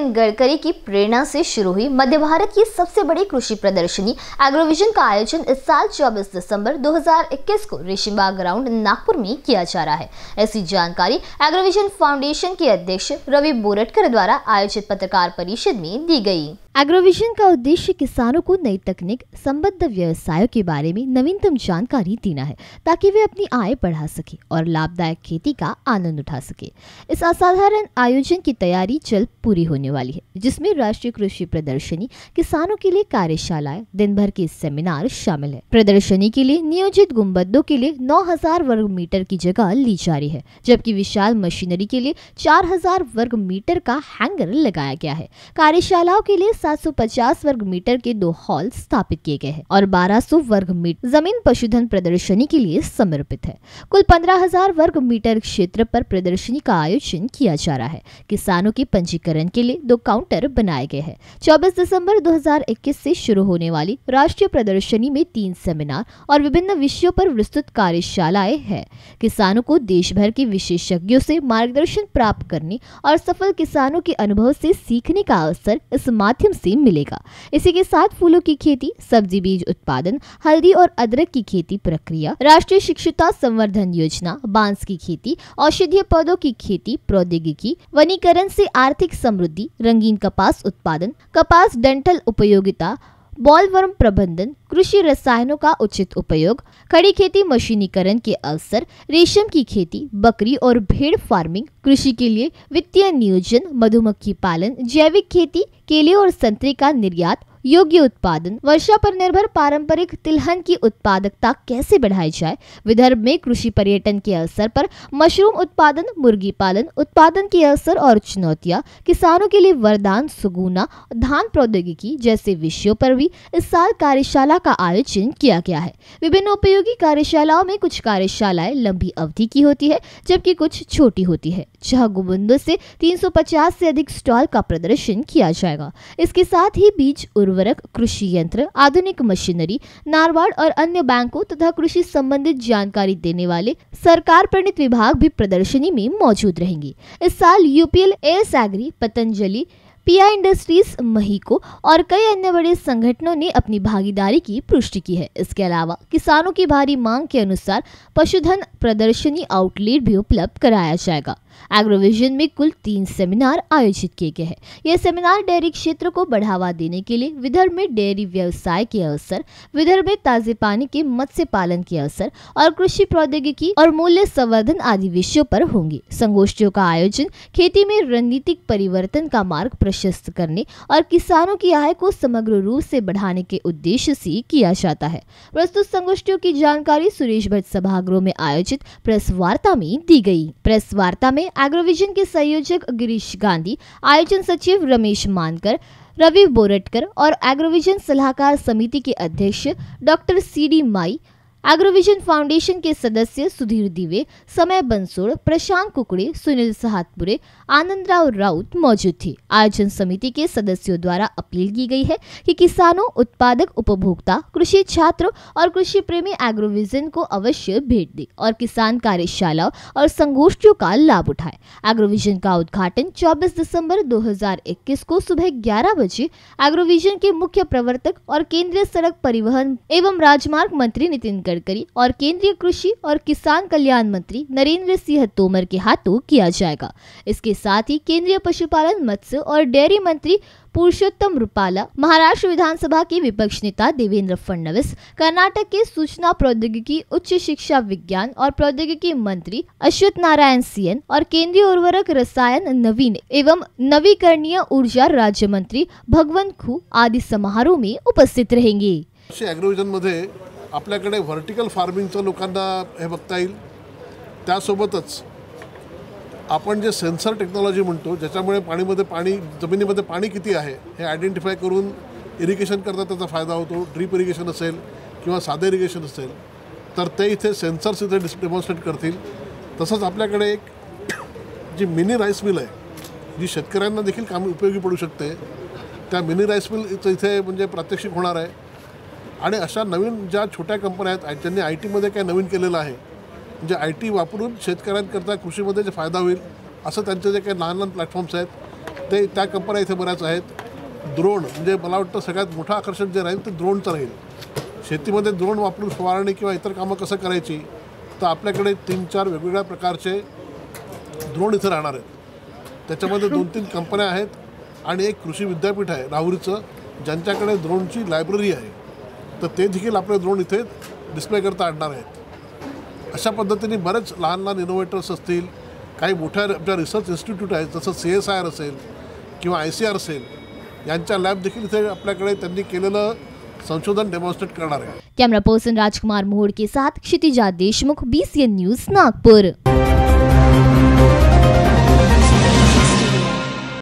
नितिन गडकरी की प्रेरणा से शुरू हुई मध्य भारत की सबसे बड़ी कृषि प्रदर्शनी। एग्रोविजन का आयोजन इस साल 24 दिसंबर 2021 को रेशिमबाग ग्राउंड नागपुर में किया जा रहा है। ऐसी जानकारी एग्रोविजन फाउंडेशन के अध्यक्ष रवि बोरटकर द्वारा आयोजित पत्रकार परिषद में दी गई। एग्रोविजन का उद्देश्य किसानों को नई तकनीक, संबद्ध व्यवसायों के बारे में नवीनतम जानकारी देना है, ताकि वे अपनी आय बढ़ा सके और लाभदायक खेती का आनंद उठा सके। इस असाधारण आयोजन की तैयारी जल्द पूरी होने वाली है, जिसमें राष्ट्रीय कृषि प्रदर्शनी, किसानों के लिए कार्यशालाएँ दिन भर के सेमिनार शामिल है। प्रदर्शनी के लिए नियोजित गुम्बदों के लिए नौ हज़ार वर्ग मीटर की जगह ली जा रही है, जबकि विशाल मशीनरी के लिए चार हज़ार वर्ग मीटर का हैंगर लगाया गया है। कार्यशालाओं के लिए 750 वर्ग मीटर के दो हॉल स्थापित किए गए हैं और 1200 वर्ग मीटर ज़मीन पशुधन प्रदर्शनी के लिए समर्पित है। कुल 15000 वर्ग मीटर क्षेत्र पर प्रदर्शनी का आयोजन किया जा रहा है। किसानों के पंजीकरण के लिए दो काउंटर बनाए गए हैं। 24 दिसंबर 2021 से शुरू होने वाली राष्ट्रीय प्रदर्शनी में तीन सेमिनार और विभिन्न विषयों पर विस्तृत कार्यशालाएँ हैं। किसानों को देश भर के विशेषज्ञों से मार्गदर्शन प्राप्त करने और सफल किसानों के अनुभव से सीखने का अवसर इस माध्यम माध्यम से मिलेगा। इसी के साथ फूलों की खेती, सब्ज़ी बीज उत्पादन, हल्दी और अदरक की खेती प्रक्रिया, राष्ट्रीय शिक्षुता संवर्धन योजना, बाँस की खेती, औषधीय पौधों की खेती, प्रौद्योगिकी, वनीकरण से आर्थिक समृद्धि, रंगीन कपास उत्पादन, कपास डेंटल उपयोगिता बॉलवर्म प्रबंधन, कृषि रसायनों का उचित उपयोग खड़ी खेती मशीनीकरण के अवसर, रेशम की खेती, बकरी और भेड़ फ़ार्मिंग, कृषि के लिए वित्तीय नियोजन, मधुमक्खी पालन, जैविक खेती, केले और संतरे का निर्यात योग्य उत्पादन, वर्षा पर निर्भर पारंपरिक तिलहन की उत्पादकता कैसे बढ़ाई जाए? विदर्भ में कृषि पर्यटन के अवसर पर मशरूम उत्पादन, मुर्गी पालन, उत्पादन के अवसर और चुनौतियाँ, किसानों के लिए वरदान, सुगुना, धान प्रौद्योगिकी जैसे विषयों पर भी इस साल कार्यशाला का आयोजन किया गया है। विभिन्न उपयोगी कार्यशालाओं में कुछ कार्यशालाएँ लंबी अवधि की होती है, जबकि कुछ छोटी होती है। जहाँ गुबंदों से 350 से अधिक स्टॉल का प्रदर्शन किया जाएगा। इसके साथ ही बीज उर्वरक, कृषि यंत्र, आधुनिक मशीनरी, नारवाड़ और अन्य बैंकों तथा कृषि संबंधित जानकारी देने वाले सरकार प्रणीत विभाग भी प्रदर्शनी में मौजूद रहेंगे। इस साल यूपीएल एस एग्री, पतंजलि पिया इंडस्ट्रीज़, महीको और कई अन्य बड़े संगठनों ने अपनी भागीदारी की पुष्टि की है। इसके अलावा किसानों की भारी मांग के अनुसार पशुधन प्रदर्शनी आउटलेट भी उपलब्ध कराया जाएगा। एग्रोविजन में कुल तीन सेमिनार आयोजित किए गए हैं। यह सेमिनार डेयरी क्षेत्र को बढ़ावा देने के लिए विदर्भ में डेयरी व्यवसाय के अवसर, विदर्भ में ताजे पानी के मत्स्य पालन के अवसर और कृषि प्रौद्योगिकी और मूल्य संवर्धन आदि विषयों पर होंगे। संगोष्ठियों का आयोजन खेती में रणनीतिक परिवर्तन का मार्ग प्रशस्त करने और किसानों की आय को समग्र रूप से बढ़ाने के उद्देश्य से किया जाता है। प्रस्तुत संगोष्ठियों की जानकारी सुरेश भट्ट सभागृह में आयोजित प्रेस वार्ता में दी गई। प्रेस वार्ता में एग्रोविजन के संयोजक गिरीश गांधी, आयोजन सचिव रमेश मानकर, रवि बोरटकर और एग्रोविजन सलाहकार समिति के अध्यक्ष doctor C D Mayee Agrovision foundation के सदस्य सुधीर दिवे, समय बंसोड़ प्रशांत कुकड़े, सुनील सहातपुरे, आनंद राव राउत मौजूद थे। आयोजन समिति के सदस्यों द्वारा अपील की गई है कि किसानों, उत्पादक, उपभोक्ता, कृषि छात्रों और कृषि प्रेमी एग्रोविजन को अवश्य भेंट दे और किसान कार्यशालाओं और संगोष्ठियों का लाभ उठाए। एग्रोविजन का उद्घाटन 24 दिसंबर 2021 को सुबह 11 बजे एग्रोविजन के मुख्य प्रवर्तक और केंद्रीय सड़क परिवहन एवं राजमार्ग मंत्री नितिन गडकरी और केंद्रीय कृषि और किसान कल्याण मंत्री नरेंद्र सिंह तोमर के हाथों किया जाएगा। इसके साथ ही केंद्रीय पशुपालन, मत्स्य और डेयरी मंत्री पुरुषोत्तम रूपाला, महाराष्ट्र विधानसभा के विपक्ष नेता देवेंद्र फडणवीस, कर्नाटक के सूचना प्रौद्योगिकी, उच्च शिक्षा विज्ञान और प्रौद्योगिकी मंत्री अश्वथ नारायण सियन और केंद्रीय उर्वरक रसायन नवीन एवं नवीकरणीय ऊर्जा राज्य मंत्री भगवंत खू आदि समारोह में उपस्थित रहेंगे। आपल्याकडे व्हर्टिकल फार्मिंगचं लोकांना हे बघता येईल. त्यासोबतच आपण जे सेन्सर टेक्नॉलॉजी म्हणतो ज्याच्यामुळे पाणीमध्ये पाणी जमिनीमध्ये पाणी किती आहे हे आयडेंटिफाय करून इरिगेशन करता त्याचा फायदा होतो. ड्रीप इरिगेशन असेल किंवा साधं इरिगेशन असेल तर ते इथे सेन्सर्स इथे डिस डेमॉन्स्ट्रेट करतील. तसंच आपल्याकडे एक जी मिनी राईस मिल आहे जी शेतकऱ्यांना देखील काम उपयोगी पडू शकते. त्या मिनी राईस मिलचं इथे म्हणजे प्रात्यक्षिक होणार आहे. आणि अशा नवीन ज्या छोट्या कंपन्या आहेत ज्यांनी आय टीमध्ये काय नवीन केलेलं आहे म्हणजे आय टी वापरून शेतकऱ्यांकरता कृषीमध्ये जे फायदा होईल असं त्यांचे जे काही लहान लहान प्लॅटफॉर्म्स आहेत ते त्या कंपन्या इथे बऱ्याच आहेत. द्रोण म्हणजे मला वाटतं सगळ्यात मोठं आकर्षण जे राहील ते द्रोणचं राहील. शेतीमध्ये द्रोण वापरून फवारणी किंवा इतर कामं कसं करायची तर आपल्याकडे तीन चार वेगवेगळ्या प्रकारचे द्रोण इथं राहणार आहेत. त्याच्यामध्ये दोन तीन कंपन्या आहेत आणि एक कृषी विद्यापीठ आहे राहुरीचं ज्यांच्याकडे द्रोणची लायब्ररी आहे. तर ते देखील आपले ड्रोन इथे डिस्प्ले करता आणणार आहेत. अशा पद्धतीने बरेच लहान लहान इनोव्हेटर्स असतील काही मोठ्या आपल्या रिसर्च इन्स्टिट्यूट आहेत जसं सी एस आय आर असेल किंवा आय सी आर असेल यांच्या लॅब देखील इथे आपल्याकडे त्यांनी केलेलं संशोधन डेमॉन्स्ट्रेट करणार आहे कॅमेरा पर्सन राजकुमार मोहडके साथ Kshitija Deshmukh B C N news Nagpur.